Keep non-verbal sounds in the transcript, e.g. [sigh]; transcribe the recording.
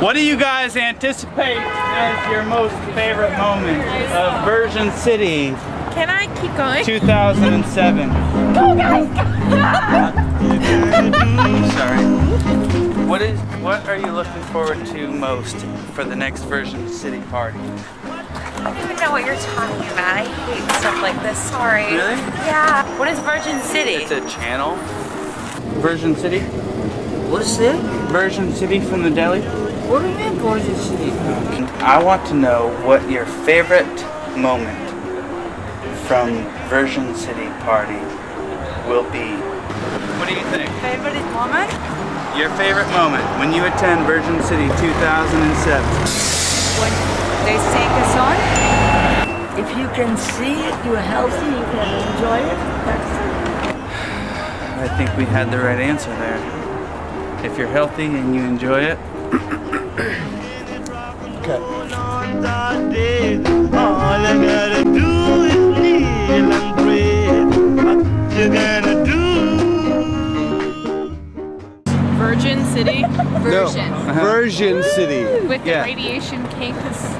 What do you guys anticipate as your most favorite moment of Virgin City Can I keep going? 2007? Go guys! [laughs] Sorry. What is what are you looking forward to most for the next Version City party? I don't even know what you're talking about. I hate stuff like this. Sorry. Really? Yeah. What is Virgin City? It's a channel. Version City? What is it? Virgin City from the deli? What do you mean Virgin City? I want to know what your favorite moment from Virgin City party will be. What do you think? Favorite moment? Your favorite moment when you attend Virgin City 2007. When they sing a song? If you can see it, you're healthy, you can enjoy it. That's I think we had the right answer there. If you're healthy and you enjoy it, All I gotta do is kneel and pray. What you gonna do? Virgin City version Version City. with Yeah. the Radiation Kings